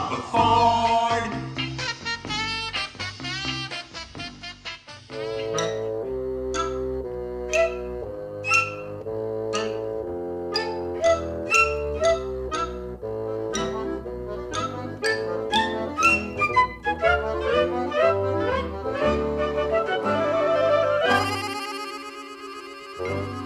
Bob Ford. Thank